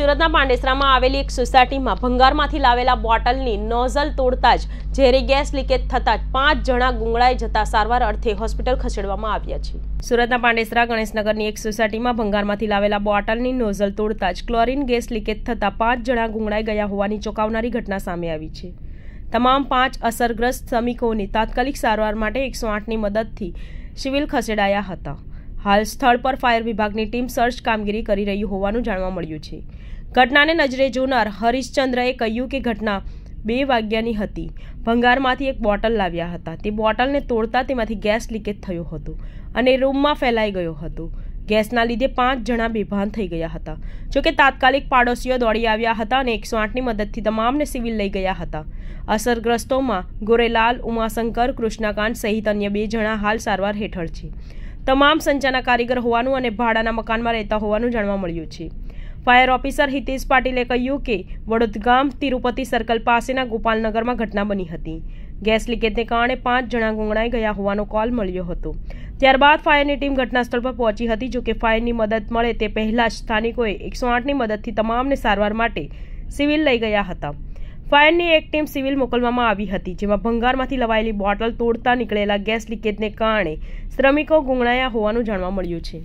સુરતના પાંડેસરામાં આવેલી એક સોસાયટીમાં ભંગારમાંથી લાવેલા બોટલની નોઝલ તોડતા જ ઝેરી ગેસ લીકેજ થતાં પાંચ જણા ગુંગળાઈ જતા સારવાર અર્થે હોસ્પિટલ ખસેડવામાં આવ્યા છે. સુરતના પાંડેસરા ગણેશનગરની એક સોસાયટીમાં ભંગારમાંથી લાવેલા બોટલની નોઝલ તોડતા જ ક્લોરીન ગેસ લીકેજ થતાં પાંચ જણા ગુંગળાઈ ગયા હોવાની ચોંકાવનારી ઘટના સામે આવી છે. તમામ પાંચ અસરગ્રસ્ત શ્રમિકોની તાત્કાલિક સારવાર માટે એકસો આઠની મદદથી સિવિલ ખસેડાયા હતા. હાલ સ્થળ પર ફાયર વિભાગની ટીમ સર્ચ કામગીરી કરી રહી હોવાનું જાણવા મળ્યું છે ઘટનાને નજરે જોનાર હરીશચંદ્રએ કહ્યું કે ઘટના બે વાગ્યાની હતી ભંગારમાંથી એક બોટલ લાવ્યા હતા તે બોટલને તોડતા તેમાંથી ગેસ લીકેજ થયો હતો અને રૂમમાં ફેલાઈ ગયો હતો ગેસના લીધે પાંચ જણા બેભાન થઈ ગયા હતા જોકે તાત્કાલિક પાડોશીઓ દોડી આવ્યા હતા અને એકસો આઠની મદદથી તમામને સિવિલ લઈ ગયા હતા અસરગ્રસ્તોમાં ગોરેલાલ ઉમાશંકર કૃષ્ણકાંત સહિત અન્ય બે જણા હાલ સારવાર હેઠળ છે તમામ સંચાના કારીગર હોવાનું અને ભાડાના મકાનમાં રહેતા હોવાનું જાણવા મળ્યું છે ફાયર ઓફિસર હિતેશ પાટીલે કહ્યું કે વડોદગામ તિરુપતિ સર્કલ પાસેના ગોપાલનગરમાં ઘટના બની હતી ગેસ લીકેજને કારણે પાંચ જણા ગુંગળાઈ ગયા હોવાનો કોલ મળ્યો હતો ત્યારબાદ ફાયરની ટીમ ઘટનાસ્થળ પર પહોંચી હતી જોકે ફાયરની મદદ મળે તે પહેલા જ સ્થાનિકોએ એકસો આઠની મદદથી તમામને સારવાર માટે સિવિલ લઈ ગયા હતા ફાયરની એક ટીમ સિવિલ મોકલવામાં આવી હતી, જેમાં ભંગારમાંથી લવાયેલી બોટલ તોડતા નીકળેલા ગેસ લીકેજને કારણે શ્રમિકો ગુંગળાયા હોવાનું જાણવા મળ્યું છે.